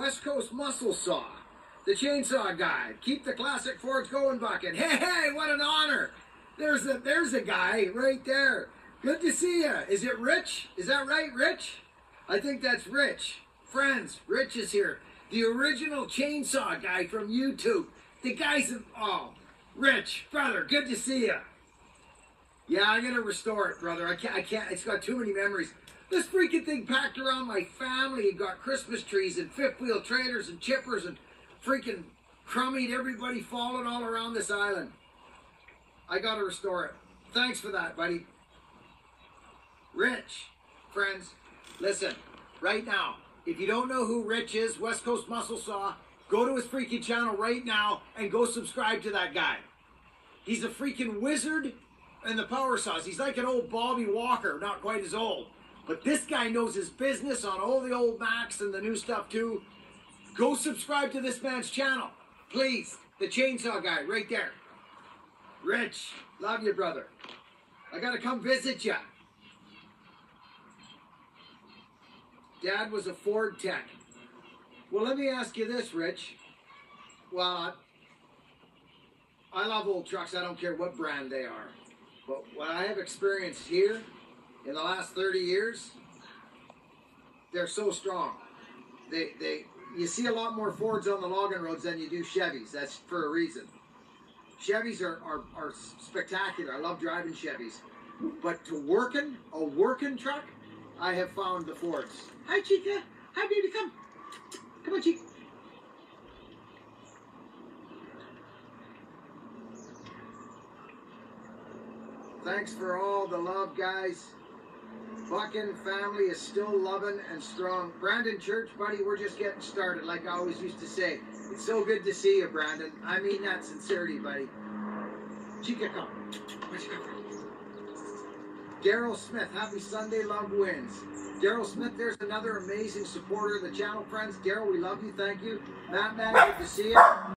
West Coast Muscle Saw, the chainsaw guy. Keep the classic Fords going, bucket. Hey, hey, what an honor! There's a there's a guy right there. Good to see you. Is it Rich? Is that right, Rich? I think that's Rich. Friends, Rich is here. The original chainsaw guy from YouTube. The guy's oh, Rich, brother. Good to see you. Yeah, I'm gonna restore it, brother. I can't. I can't. It's got too many memories. This freaking thing packed around my family. It got Christmas trees and fifth wheel trailers and chippers and freaking crummied everybody falling all around this island. I gotta restore it. Thanks for that, buddy. Rich, friends, listen, right now, if you don't know who Rich is, West Coast Muscle Saw, go to his freaking channel right now and go subscribe to that guy. He's a freaking wizard in the power saws. He's like an old Bobby Walker, not quite as old. But this guy knows his business on all the old Macs and the new stuff too. Go subscribe to this man's channel. Please. The chainsaw guy right there. Rich, love you, brother. I gotta come visit you. Dad was a Ford tech. Well, let me ask you this, Rich. Well, I love old trucks. I don't care what brand they are. But what I have experienced here in the last 30 years, they're so strong. They, they, you see a lot more Fords on the logging roads than you do Chevys. That's for a reason. Chevys are, are, are spectacular. I love driving Chevys. But to working, a working truck, I have found the Fords. Hi, Chica. Hi, baby. Come. Come on, Chica. Thanks for all the love, guys. Buckin family is still loving and strong. Brandon Church, buddy, we're just getting started, like I always used to say. It's so good to see you, Brandon. I mean that sincerity, buddy. Chica, come. Daryl Smith, happy Sunday, love wins. Daryl Smith, there's another amazing supporter of the channel, friends. Daryl, we love you, thank you. Matt, Matt, good to see you.